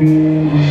Wow,